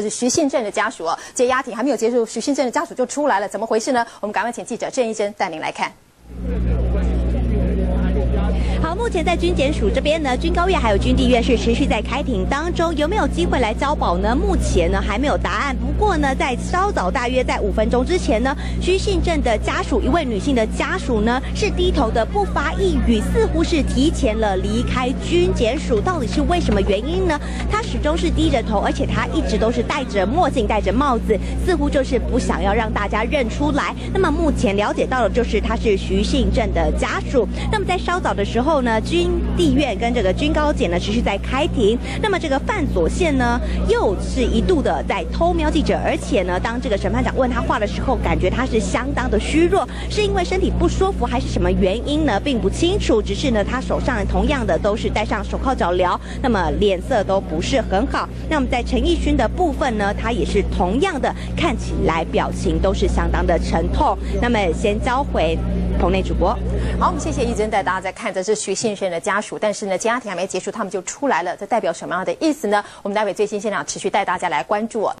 这是徐信正的家属哦，解押庭还没有结束，徐信正的家属就出来了，怎么回事呢？我们赶快请记者郑一珍带您来看。目前在军检署这边呢，军高院还有军地院是持续在开庭当中，有没有机会来交保呢？目前呢还没有答案。不过呢，在稍早大约在五分钟之前呢，徐信正的家属一位女性的家属呢是低头的不发一语，似乎是提前了离开军检署。到底是为什么原因呢？她始终是低着头，而且她一直都是戴着墨镜、戴着帽子，似乎就是不想要让大家认出来。那么目前了解到的就是她是徐信正的家属。那么在稍早的时候。呢，呃军地院跟这个军高检呢持续在开庭。那么这个范左宪呢，又是一度的在偷瞄记者，而且呢，当这个审判长问他话的时候，感觉他是相当的虚弱，是因为身体不舒服还是什么原因呢？并不清楚。只是呢，他手上同样的都是戴上手铐脚镣，那么脸色都不是很好。那么在陈奕迅的部分呢，他也是同样的，看起来表情都是相当的沉痛。那么先交回同内主播。好，我们谢谢一真带大家在看的是徐先生的家属，但是呢，家庭还没结束，他们就出来了，这代表什么样的意思呢？我们待会最新现场持续带大家来关注。